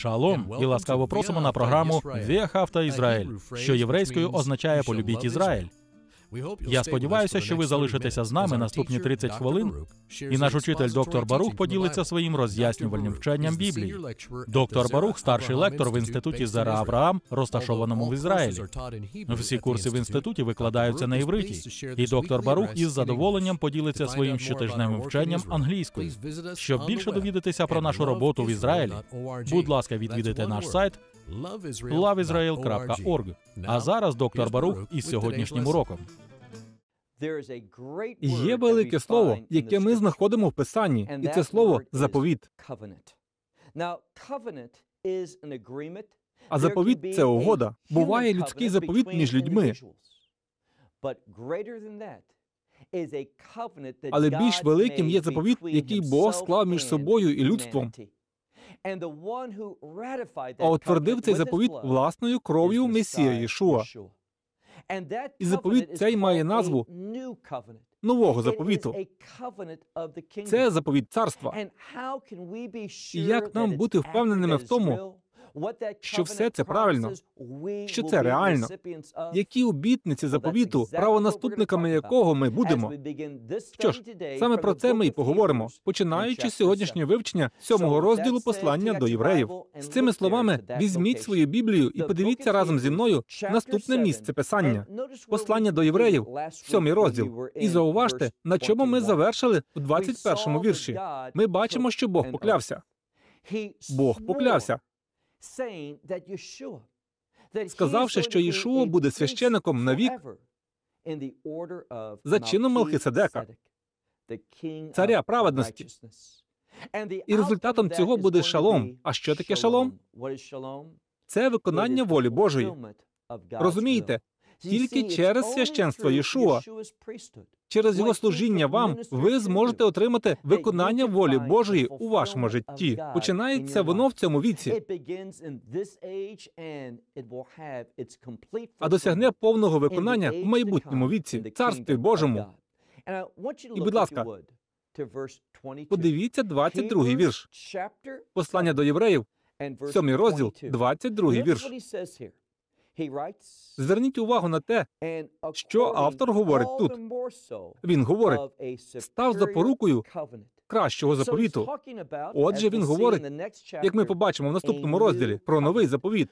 Шалом і ласкаво просимо на програму Віахавта Ізраїль, що єврейською означає полюбіть Ізраїль. Я сподіваюся, що ви залишитеся з нами наступні 30 хвилин, і наш учитель доктор Барух поділиться своїм роз'яснювальним вченням Біблії. Доктор Барух, старший лектор в інституті Зера Авраам, розташованому в Ізраїлі. Всі курси в інституті викладаються на івриті, і доктор Барух із задоволенням поділиться своїм щотижневим вченням англійською. Щоб більше довідатися про нашу роботу в Ізраїлі, будь ласка, відвідайте наш сайт loveisrael.org. А зараз доктор Барух із сьогоднішнім уроком. Є велике слово, яке ми знаходимо в писанні, і це слово заповіт. А заповіт це угода. Буває людський заповіт між людьми. Але більш великим є заповіт, який Бог склав між собою і людством. А утвердив цей заповіт власною кров'ю Месія Єшуа. І заповіт цей має назву нового заповіту. Це заповіт царства. І як нам бути впевненими в тому, що все це правильно, що це реально, які обітниці заповіту, правонаступниками якого ми будемо. Що ж, саме про це ми й поговоримо, починаючи з сьогоднішнього вивчення сьомого розділу послання до євреїв. З цими словами візьміть свою Біблію і подивіться разом зі мною наступне місце писання, послання до євреїв, сьомий розділ. І зауважте, на чому ми завершили у 21-му вірші. Ми бачимо, що Бог поклявся. Бог поклявся сказавши, що Ішуа буде священником навік за чином Мелхиседека, царя праведності. І результатом цього буде шалом. А що таке шалом? Це виконання волі Божої. Розумієте, тільки через священство Єшуа, через його служіння вам, ви зможете отримати виконання волі Божої у вашому житті. Починається воно в цьому віці. а досягне повного виконання в майбутньому віці, царстві Божому. І, будь ласка, подивіться 22-й вірш. Послання до євреїв, 7 розділ, 22-й вірш. Зверніть увагу на те, що автор говорить тут. Він говорить, став запорукою кращого заповіту. Отже, він говорить, як ми побачимо в наступному розділі, про новий заповіт.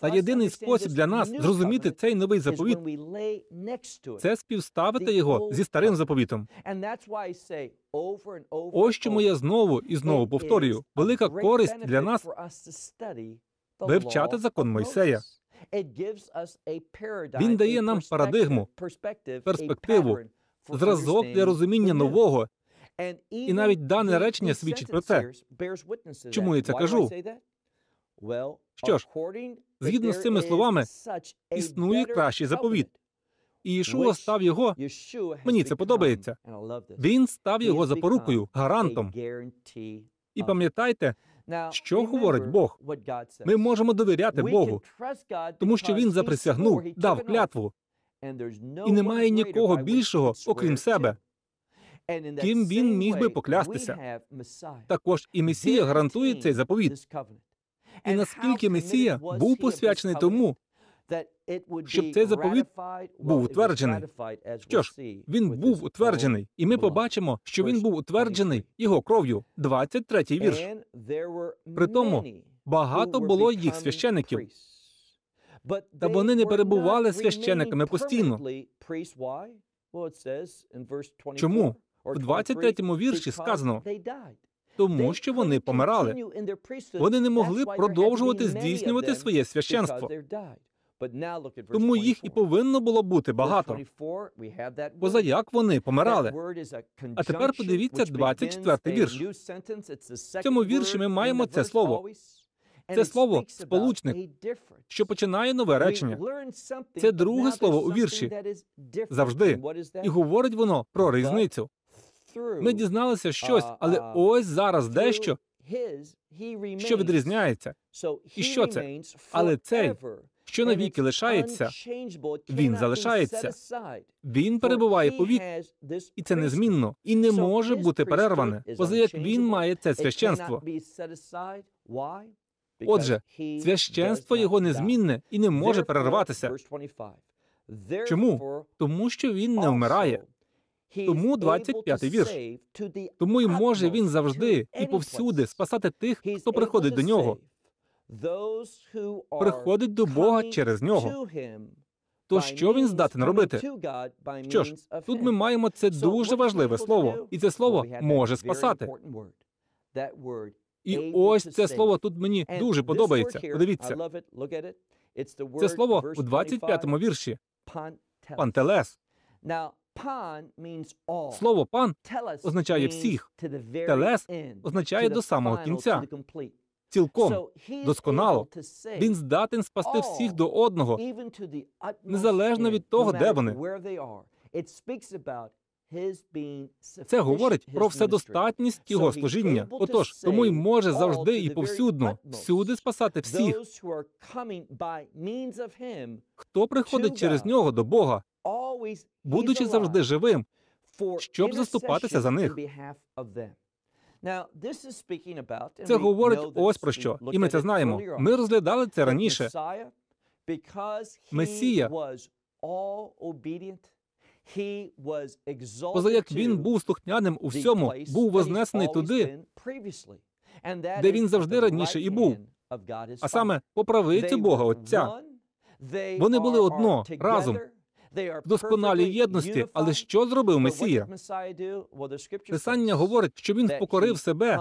Та єдиний спосіб для нас зрозуміти цей новий заповіт це співставити його зі старим заповітом. Ось чому я знову і знову повторюю: велика користь для нас вивчати закон Мойсея. Він дає нам парадигму, перспективу, зразок для розуміння нового, і навіть дане речення свідчить про це. Чому я це кажу? Що ж, згідно з цими словами, існує кращий заповіт. І Ішуа став його. Мені це подобається. Він став його запорукою, гарантом. І пам'ятайте, що говорить Бог? Ми можемо довіряти Богу, тому що він заприсягнув, дав клятву. І немає нікого більшого, окрім себе. Ким він міг би поклястися. Також і Месія гарантує цей заповіт. І наскільки Месія був посвячений тому, щоб цей заповіт був утверджений. Що ж, він був утверджений, і ми побачимо, що він був утверджений його кров'ю. 23-й вірш. При тому багато було їх священиків. Та вони не перебували священиками постійно. Чому? В 23-му вірші сказано, тому що вони помирали. Вони не могли продовжувати здійснювати своє священство. Тому їх і повинно було бути багато. Позаяк вони помирали. А тепер подивіться 24-й вірш. В цьому вірші ми маємо це слово. Це слово сполучник, що починає нове речення. Це друге слово у вірші. Завжди. І говорить воно про різницю. Ми дізналися щось, але ось зараз дещо, що відрізняється. І що це? Але цей що навіки лишається, він залишається. Він перебуває повік, і це незмінно, і не може бути перерване, поза як він має це священство. Отже, священство його незмінне і не може перерватися. Чому? Тому що він не вмирає. Тому 25-й вірш. Тому й може він завжди і повсюди спасати тих, хто приходить до нього, приходить до Бога через нього. То що він здатен робити? Що ж, тут ми маємо це дуже важливе слово, і це слово може спасати. І ось це слово тут мені дуже подобається. Подивіться, це слово у 25-му вірші. Пантелес. Слово пан означає всіх. Телес означає до самого кінця. Цілком досконало. Він здатен спасти всіх до одного, незалежно від того, де вони. Це говорить про вседостатність його служіння. Отож, тому й може завжди і повсюдно всюди спасати всіх, хто приходить через нього до Бога, будучи завжди живим, щоб заступатися за них. Це говорить ось про що, і ми це знаємо. Ми розглядали це раніше. Месія поза як він був слухняним у всьому, був вознесений туди, де він завжди раніше і був, а саме по правиці Бога Отця. Вони були одно разом в досконалій єдності. Але що зробив Месія? Писання говорить, що він впокорив себе,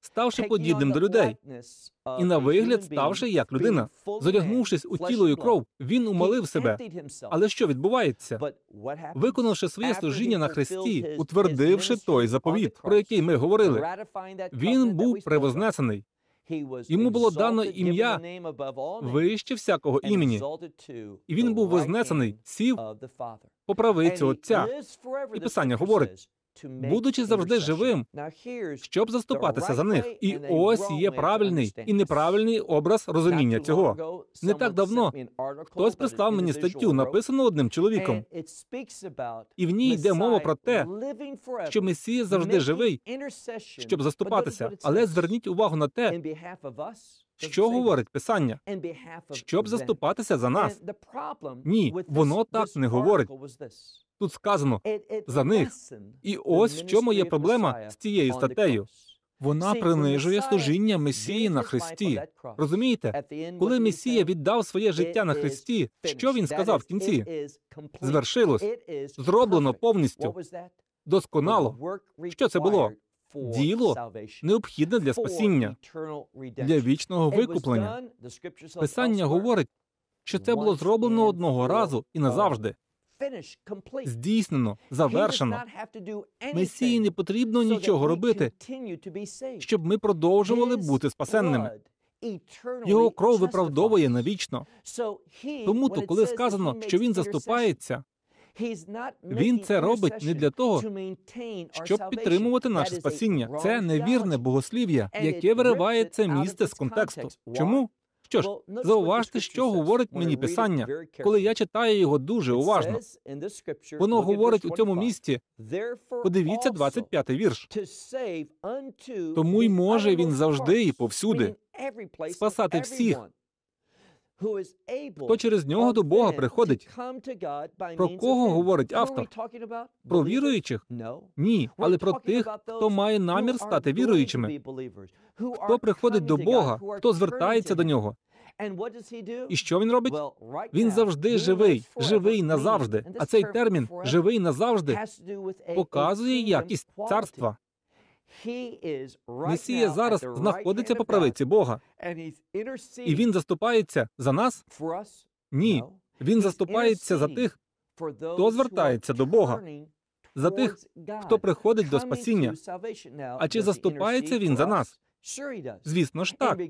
ставши подібним до людей, і на вигляд ставши як людина, зодягнувшись у тіло і кров, він умолив себе. Але що відбувається? Виконавши своє служіння на Христі, утвердивши той заповіт, про який ми говорили, він був превознесений. Йому було дано ім'я вище всякого імені, і він був вознесений, сів по правиці Отця. І Писання говорить, будучи завжди живим, щоб заступатися за них. І ось є правильний і неправильний образ розуміння цього. Не так давно хтось прислав мені статтю, написану одним чоловіком. І в ній йде мова про те, що Месія завжди живий, щоб заступатися. Але зверніть увагу на те, що говорить Писання, щоб заступатися за нас. Ні, воно так не говорить. Тут сказано за них. І ось в чому є проблема з цією статтею. Вона принижує служіння Месії на Христі. Розумієте, коли Месія віддав своє життя на Христі, що він сказав в кінці? Звершилось, зроблено повністю, досконало. Що це було? Діло необхідне для спасіння, для вічного викуплення. Писання говорить, що це було зроблено одного разу і назавжди здійснено, завершено. Месії не потрібно нічого робити, щоб ми продовжували бути спасенними. Його кров виправдовує навічно. Тому то, коли сказано, що він заступається, він це робить не для того, щоб підтримувати наше спасіння. Це невірне богослів'я, яке вириває це місце з контексту. Чому? Що ж, зауважте, що говорить мені писання, коли я читаю його дуже уважно. Воно говорить у цьому місці. Подивіться 25-й вірш. Тому й може він завжди і повсюди спасати всіх, хто через нього до Бога приходить. Про кого говорить автор? Про віруючих? Ні, але про тих, хто має намір стати віруючими. Хто приходить до Бога, хто звертається до нього. І що він робить? Він завжди живий, живий назавжди. А цей термін живий назавжди показує якість царства. Месія зараз знаходиться по правиці Бога. І він заступається за нас? Ні. Він заступається за тих, хто звертається до Бога, за тих, хто приходить до спасіння. А чи заступається він за нас? Звісно ж так.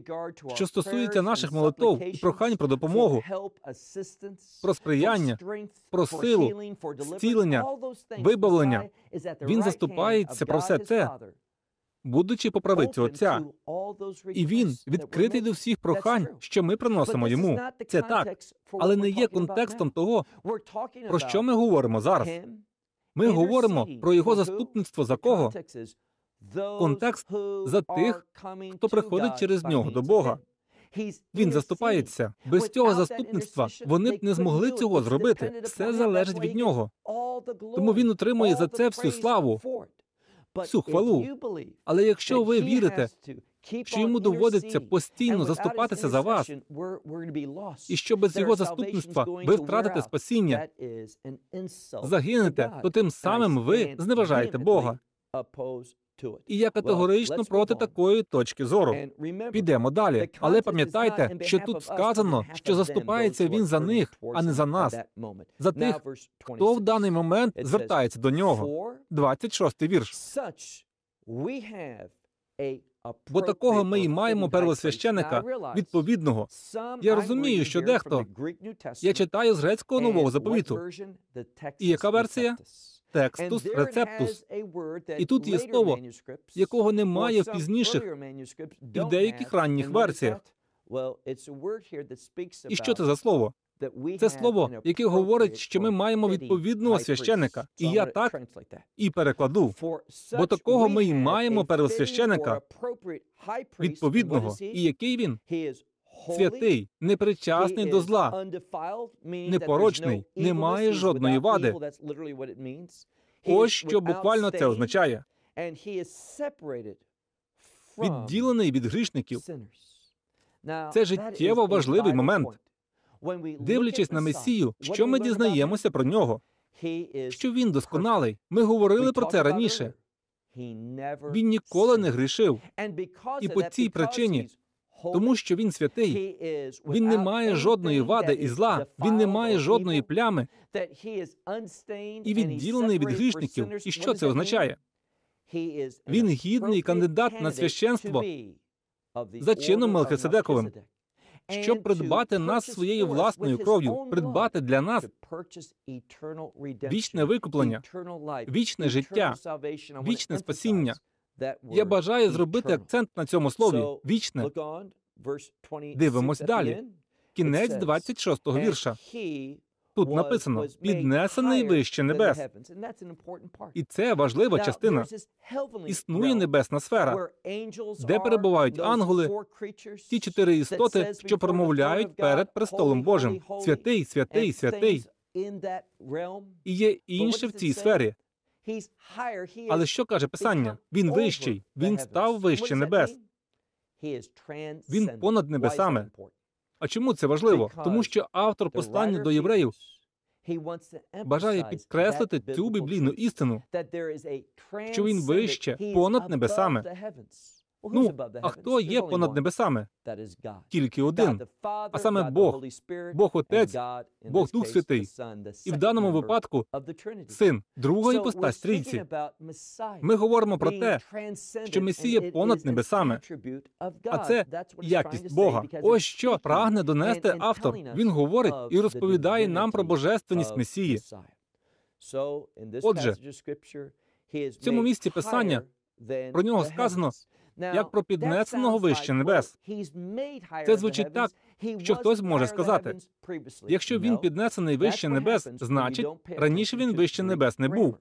Що стосується наших молитов і прохань про допомогу, про сприяння, про силу, зцілення, вибавлення, він заступається про все це. будучи по Отця. І він відкритий до всіх прохань, що ми приносимо йому. Це так, але не є контекстом того, про що ми говоримо зараз. Ми говоримо про його заступництво за кого? Контекст за тих, хто приходить через нього до Бога. Він заступається. Без цього заступництва вони б не змогли цього зробити. Все залежить від нього. Тому він отримує за це всю славу, всю хвалу. Але якщо ви вірите, що йому доводиться постійно заступатися за вас, і що без його заступництва ви втратите спасіння, загинете, то тим самим ви зневажаєте Бога. І я категорично проти такої точки зору. Підемо далі. Але пам'ятайте, що тут сказано, що заступається він за них, а не за нас, за тих, хто в даний момент звертається до нього. 26-й вірш. Бо такого ми й маємо первосвященика відповідного. Я розумію, що дехто я читаю з грецького нового заповіту. І яка версія? Текстус, рецептус. І тут є слово, якого немає в пізніших і в деяких ранніх версіях. І що це за слово? Це слово, яке говорить, що ми маємо відповідного священика. І я так і перекладу. Бо такого ми й маємо первосвященика відповідного. І який він? Святий, непричасний до зла, непорочний, не має жодної вади. Ось що буквально це означає. Відділений від грішників. Це життєво важливий момент. Дивлячись на Месію, що ми дізнаємося про нього? Що він досконалий. Ми говорили про це раніше. Він ніколи не грішив. І по цій причині, тому що він святий, він не має жодної вади і зла, він не має жодної плями. і відділений від грішників. І що це означає? Він гідний кандидат на священство за чином Мелхиседековим. Щоб придбати нас своєю власною кров'ю, придбати для нас вічне викуплення, вічне життя, вічне спасіння. Я бажаю зробити акцент на цьому слові вічне. Дивимось далі. Кінець 26-го вірша. Тут написано піднесений вище небес. І це важлива частина. Існує небесна сфера, де перебувають ангели, ті чотири істоти, що промовляють перед престолом Божим. Святий, святий, святий. І є інше в цій сфері. Але що каже Писання? Він вищий, він став вище небес. Він понад небесами. А чому це важливо? Тому що автор послання до євреїв бажає підкреслити цю біблійну істину, що він вище понад небесами. Ну, а хто є понад небесами? Тільки один, а саме Бог, Бог Отець, Бог Дух Святий. І в даному випадку син другої постась трійці. Ми говоримо про те, що Месія понад небесами. А це якість Бога. Ось що прагне донести автор. Він говорить і розповідає нам про божественність Месії. Отже, в цьому місці писання про нього сказано як про піднесеного вище небес. Це звучить так, що хтось може сказати, якщо він піднесений вище небес, значить раніше він вище небес не був.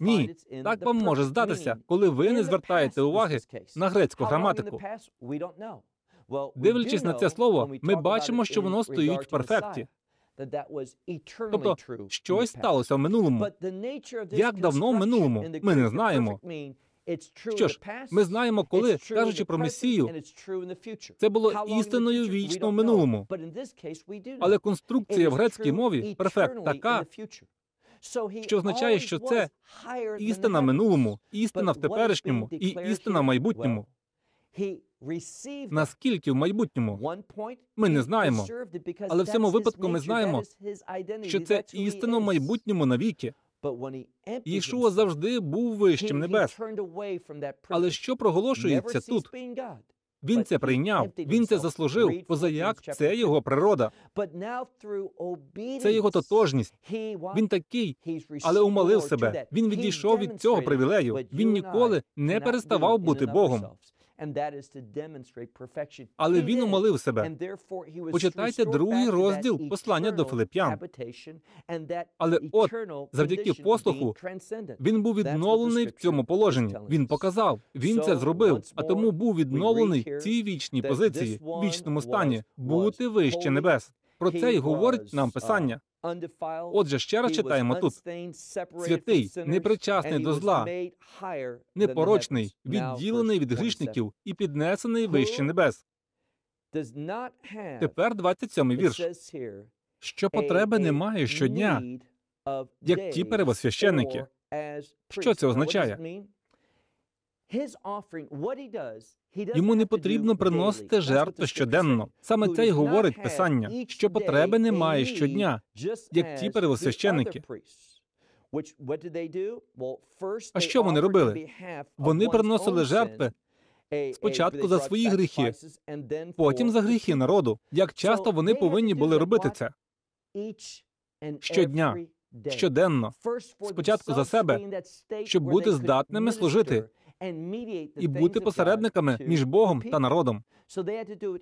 Ні, так вам може здатися, коли ви не звертаєте уваги на грецьку граматику. Дивлячись на це слово, ми бачимо, що воно стоїть в перфекті. Тобто щось сталося в минулому. Як давно в минулому? Ми не знаємо. Що ж, ми знаємо, коли кажучи про Месію, це було істиною вічно в минулому. Але конструкція в грецькій мові перфект така, що означає, що це істина в минулому, істина в теперішньому і істина в майбутньому. Наскільки в майбутньому? Ми не знаємо. Але в цьому випадку ми знаємо, що це істина в майбутньому навіки. Ішуа завжди був вищим небес. Але що проголошується тут? Він це прийняв, він це заслужив, позаяк це його природа, це його тотожність. Він такий, але умолив себе. Він відійшов від цього привілею. Він ніколи не переставав бути Богом. Але він умолив себе. Почитайте другий розділ послання до Филип'ян. Але от, завдяки послуху, Він був відновлений в цьому положенні. Він показав, він це зробив, а тому був відновлений в цій вічній позиції, в вічному стані, бути вище небес. Про це й говорить нам Писання. Отже, ще раз читаємо тут. Святий, непричасний до зла, непорочний, відділений від грішників і піднесений вище небес. Тепер 27-й вірш. Що потреби немає щодня, як ті первосвященники. Що це означає? Йому не потрібно приносити жертви щоденно. Саме це й говорить Писання, що потреби немає щодня, як ті первосвященники. А що вони робили? Вони приносили жертви спочатку за свої гріхи, потім за гріхи народу. Як часто вони повинні були робити це? Щодня, щоденно, спочатку за себе, щоб бути здатними служити і бути посередниками між Богом та народом.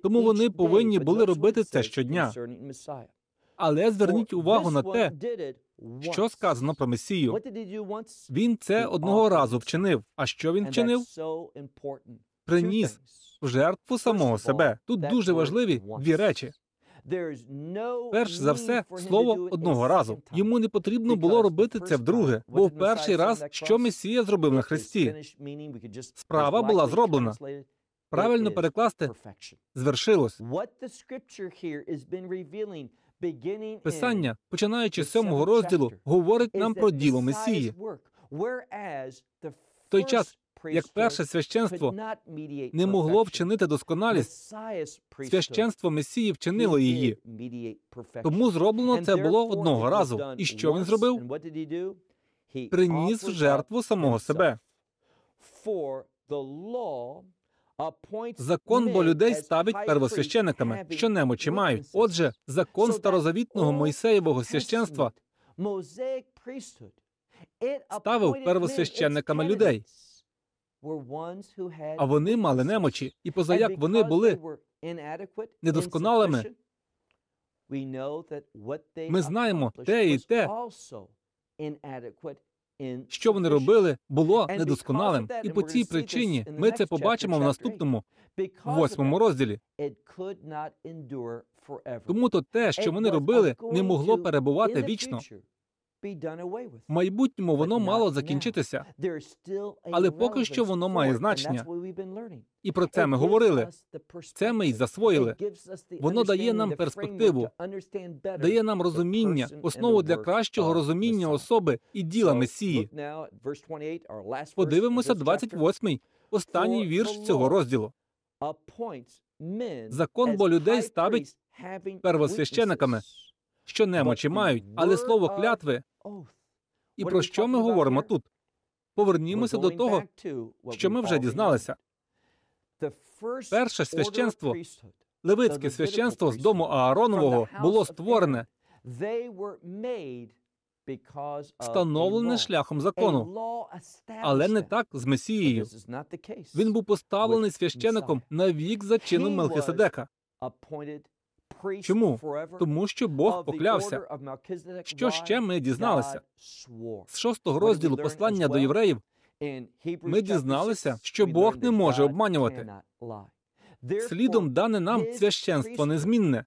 Тому вони повинні були робити це щодня. Але зверніть увагу на те, що сказано про Месію. Він це одного разу вчинив. А що він вчинив? Приніс в жертву самого себе. Тут дуже важливі дві речі. Перш за все, слово одного разу. Йому не потрібно було робити це вдруге, бо в перший раз, що Месія зробив на Христі, справа була зроблена. Правильно перекласти звершилось. Писання, починаючи з сьомого розділу, говорить нам про діло Месії. В той час, як перше священство не могло вчинити досконалість, священство Месії вчинило її. Тому зроблено це було одного разу. І що він зробив? Приніс в жертву самого себе. Закон бо людей ставить первосвящениками, що немочі мають. Отже, закон старозавітного Мойсеєвого священства ставив первосвященниками людей. А вони мали немочі, і позаяк вони були недосконалими. Ми знаємо те і те, що вони робили, було недосконалим. І по цій причині ми це побачимо в наступному восьмому розділі. Тому то те, що вони робили, не могло перебувати вічно. В майбутньому воно мало закінчитися, але поки що воно має значення. І про це ми говорили. Це ми й засвоїли. Воно дає нам перспективу, дає нам розуміння, основу для кращого розуміння особи і діла Месії. Подивимося 28-й, останній вірш цього розділу. Закон бо людей ставить первосвящениками, що немочі мають, але слово клятви. І про що ми говоримо тут? Повернімося до того, що ми вже дізналися. Перше священство, левицьке священство з дому Ааронового було створене, встановлене шляхом закону, але не так з Месією. Він був поставлений священником на вік за чином Мелхиседека. Чому? Тому що Бог поклявся. Що ще ми дізналися? З шостого розділу послання до євреїв ми дізналися, що Бог не може обманювати. Слідом дане нам священство незмінне.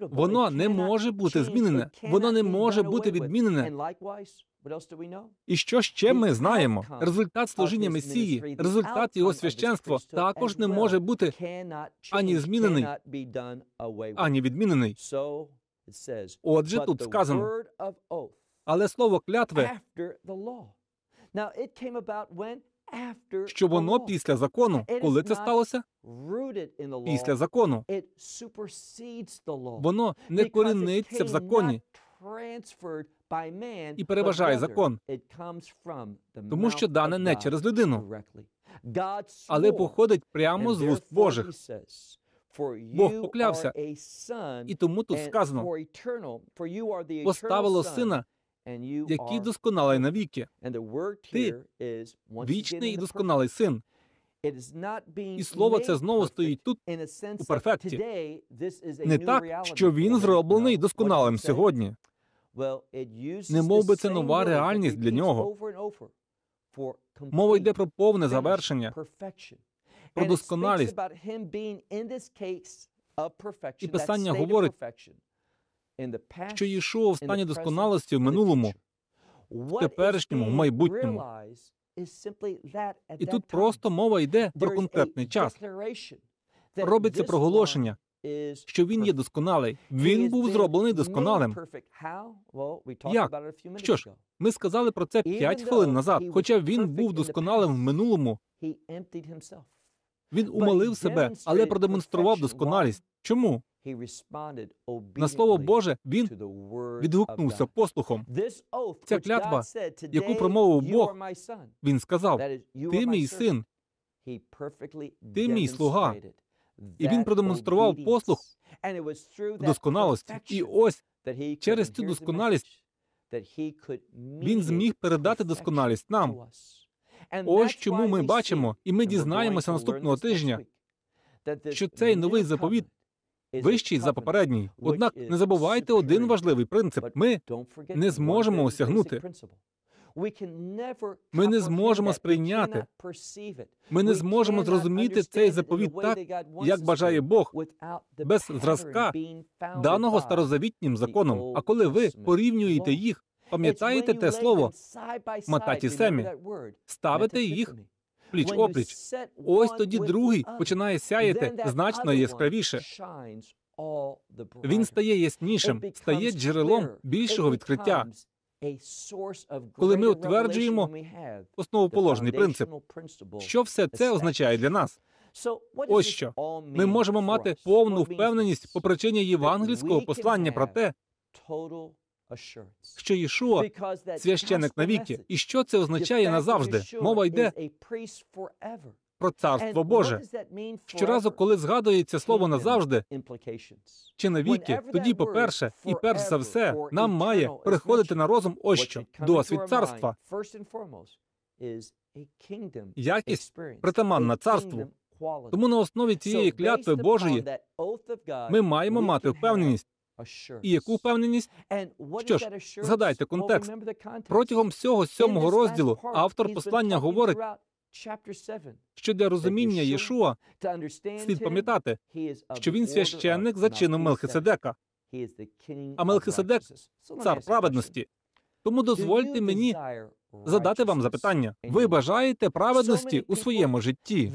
Воно не може бути змінене, воно не може бути відмінене. І що ще ми знаємо? Результат служіння Месії, результат його священства також не може бути ані змінений, ані відмінений. Отже, тут сказано, але слово клятви, що воно після закону. Коли це сталося? Після закону. Воно не коріниться в законі і переважає закон, тому що дане не через людину. але походить прямо з вуст Божих. Бог поклявся, і тому тут сказано поставило сина, який досконалий навіки. Ти вічний і досконалий син. І слово це знову стоїть тут у перфекті. Не так, що він зроблений досконалим сьогодні. Не мов би це нова реальність для нього. Мова йде про повне завершення, про досконалість. І Писання говорить, що Єшуа в стані досконалості в минулому, в теперішньому, в майбутньому. І тут просто мова йде про конкретний час. Робиться проголошення, що він є досконалий. Він був зроблений досконалим. Як? Що ж, Ми сказали про це 5 хвилин назад. Хоча він був досконалим в минулому, він умолив себе, але продемонстрував досконалість. Чому? На слово Боже він відгукнувся послухом. Ця клятва, яку промовив Бог, Він сказав: Ти мій син, ти мій слуга. І він продемонстрував послух досконалості. І ось через цю досконалість він зміг передати досконалість нам. Ось чому ми бачимо, і ми дізнаємося наступного тижня, що цей новий заповіт вищий за попередній. Однак не забувайте один важливий принцип: ми не зможемо осягнути. Ми не зможемо сприйняти. Ми не зможемо зрозуміти цей заповіт так, як бажає Бог, без зразка, даного старозавітнім законом. А коли ви порівнюєте їх, пам'ятаєте те слово мататі семі, ставите їх пліч опліч. Ось тоді другий починає сяяти значно яскравіше. Він стає яснішим, стає джерелом більшого відкриття. Коли ми утверджуємо Основоположний принцип. Що все це означає для нас? Ось що ми можемо мати повну впевненість по причині євангельського послання про те, що Єшуа священик навіки. І що це означає назавжди? Мова йде про царство Боже. Щоразу, коли згадується слово назавжди чи навіки, тоді, по-перше, і перш за все, нам має приходити на розум ось що досвід царства, якість притаманна царству. Тому на основі цієї клятви Божої ми маємо мати впевненість. І яку впевненість? Що ж, згадайте контекст. Протягом всього сьомого розділу автор послання говорить, що для розуміння Єшуа слід пам'ятати, що він священник за чином Мелхиседека, а Мелхиседек цар праведності. Тому дозвольте мені задати вам запитання: ви бажаєте праведності у своєму житті?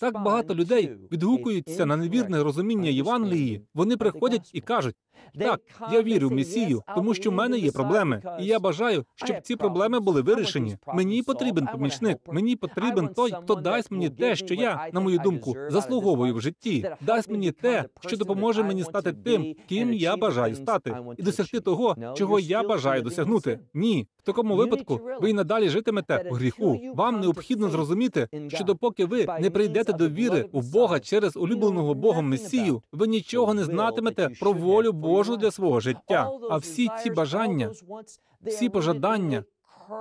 Так багато людей відгукуються на невірне розуміння Євангелії. Вони приходять і кажуть: так, я вірю в Месію, тому що в мене є проблеми, і я бажаю, щоб ці проблеми були вирішені. Мені потрібен помічник. Мені потрібен той, хто дасть мені те, що я, на мою думку, заслуговую в житті. Дасть мені те, що допоможе мені стати тим, ким я бажаю стати, і досягти того, чого я бажаю досягнути. Ні, в такому випадку ви й надалі житимете у гріху. Вам необхідно зрозуміти, що допоки ви не прийдете до віри у Бога через улюбленого Богом Месію, ви нічого не знатимете про волю Божу для свого життя. А всі ці бажання, всі пожадання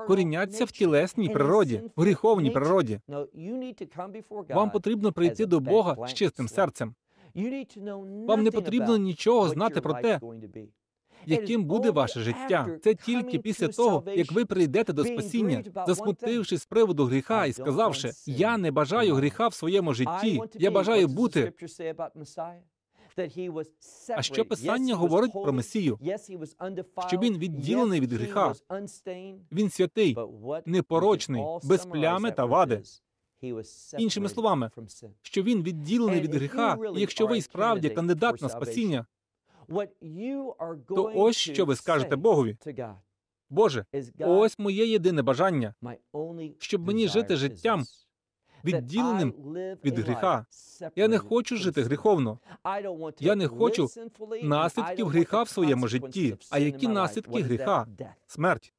коріняться в тілесній природі, в гріховній природі. Вам потрібно прийти до Бога з чистим серцем. Вам не потрібно нічого знати про те, яким буде ваше життя. Це тільки після того, як ви прийдете до спасіння, засмутившись з приводу гріха і сказавши: Я не бажаю гріха в своєму житті, я бажаю бути. А що писання говорить про Месію? що він відділений від гріха. Він святий, непорочний, без плями та вади. Іншими словами, що він відділений від гріха, і якщо ви справді кандидат на спасіння, то ось що ви скажете Богові. Боже, ось моє єдине бажання, щоб мені жити життям, відділеним від гріха. Я не хочу жити гріховно. Я не хочу наслідків гріха в своєму житті. А які наслідки гріха? Смерть.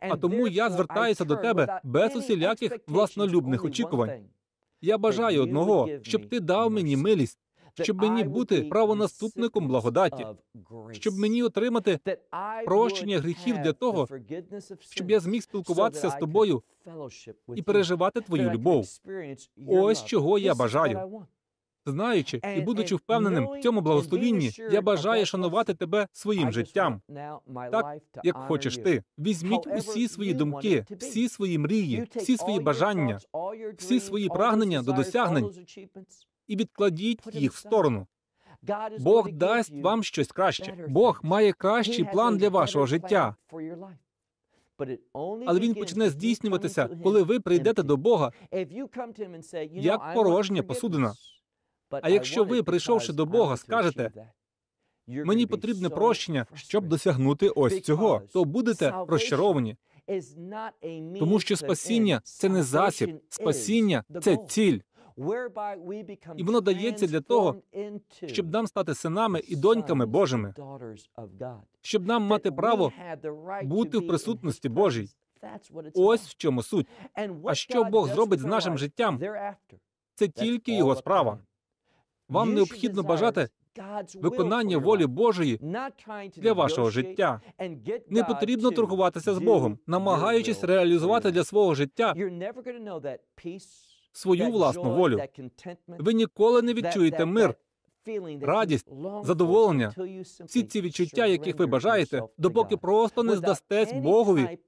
А тому я звертаюся до тебе без усіляких власнолюбних очікувань. Я бажаю одного, щоб ти дав мені милість, щоб мені бути правонаступником благодаті, щоб мені отримати прощення гріхів для того, щоб я зміг спілкуватися з тобою і переживати твою любов. Ось чого я бажаю. Знаючи і будучи впевненим в цьому благословінні, я бажаю шанувати тебе своїм життям, так як хочеш ти. Візьміть усі свої думки, всі свої мрії, всі свої бажання, всі свої прагнення до досягнень і відкладіть їх в сторону. Бог дасть вам щось краще. Бог має кращий план для вашого життя. Але він почне здійснюватися, коли ви прийдете до Бога як порожня посудина. А якщо ви, прийшовши до Бога, скажете, мені потрібне прощення, щоб досягнути ось цього, то будете розчаровані. Тому що спасіння це не засіб, спасіння це ціль. І воно дається для того, щоб нам стати синами і доньками Божими, щоб нам мати право бути в присутності Божій. Ось в чому суть. А що Бог зробить з нашим життям? Це тільки його справа. Вам необхідно бажати виконання волі Божої для вашого життя. Не потрібно торгуватися з Богом, намагаючись реалізувати для свого життя свою власну волю. Ви ніколи не відчуєте мир, радість, задоволення, всі ці відчуття, яких ви бажаєте, допоки просто не здастесь Богові.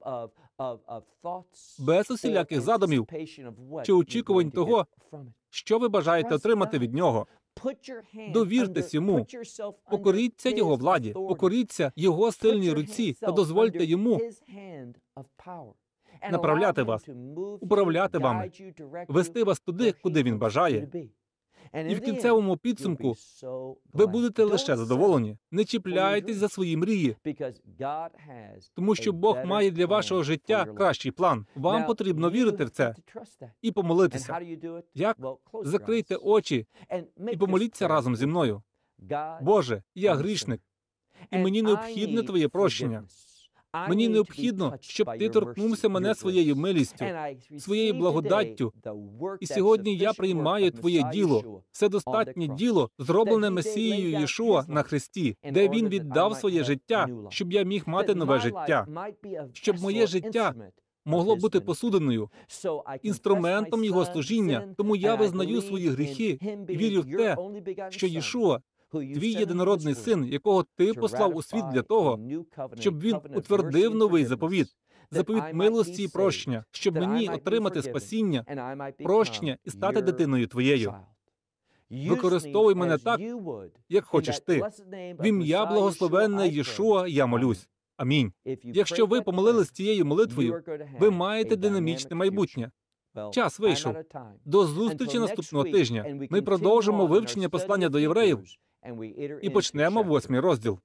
без усіляких задумів чи очікувань того, що ви бажаєте отримати від нього. Довіртесь йому, покоріться його владі, покоріться його сильній руці та дозвольте йому направляти вас, управляти вами, вести вас туди, куди він бажає. І в кінцевому підсумку ви будете лише задоволені. Не чіпляйтесь за свої мрії, тому що Бог має для вашого життя кращий план. Вам потрібно вірити в це і помолитися. Як закрийте очі і помоліться разом зі мною. Боже, я грішник, і мені необхідне твоє прощення. Мені необхідно, щоб ти торкнувся мене своєю милістю, своєю благодаттю. І сьогодні я приймаю твоє діло. Це достатнє діло, зроблене Месією Єшуа на Христі, де він віддав своє життя, щоб я міг мати нове життя, щоб моє життя. Могло бути посудиною, інструментом його служіння. Тому я визнаю свої гріхи і вірю в те, що Єшуа твій єдинородний син, якого ти послав у світ для того, щоб він утвердив новий заповіт, заповіт милості і прощення, щоб мені отримати спасіння, прощення і стати дитиною твоєю. Використовуй мене так, як хочеш ти. В ім'я благословенне Єшуа я молюсь. Амінь. Якщо ви помолились цією молитвою, ви маєте динамічне майбутнє. Час вийшов. До зустрічі наступного тижня. Ми продовжимо вивчення послання до євреїв і почнемо восьмий розділ.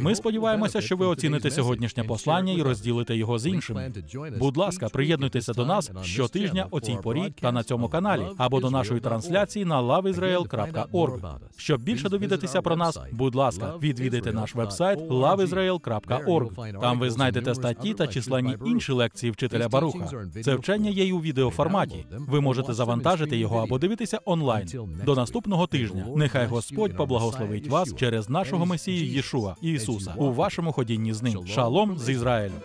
Ми сподіваємося, що ви оціните сьогоднішнє послання і розділите його з іншими. Будь ласка, приєднуйтеся до нас щотижня о цій порі та на цьому каналі або до нашої трансляції на loveisrael.org. Щоб більше довідатися про нас, будь ласка, відвідайте наш вебсайт loveisrael.org. Там ви знайдете статті та численні інші лекції вчителя Баруха. Це вчення є і у відеоформаті. Ви можете завантажити його або дивитися онлайн. До наступного тижня. Нехай Господь поблагословить вас через нашого Месію Єшуа. Ісуса у вашому ходінні з ним. Шалом з Ізраїлем.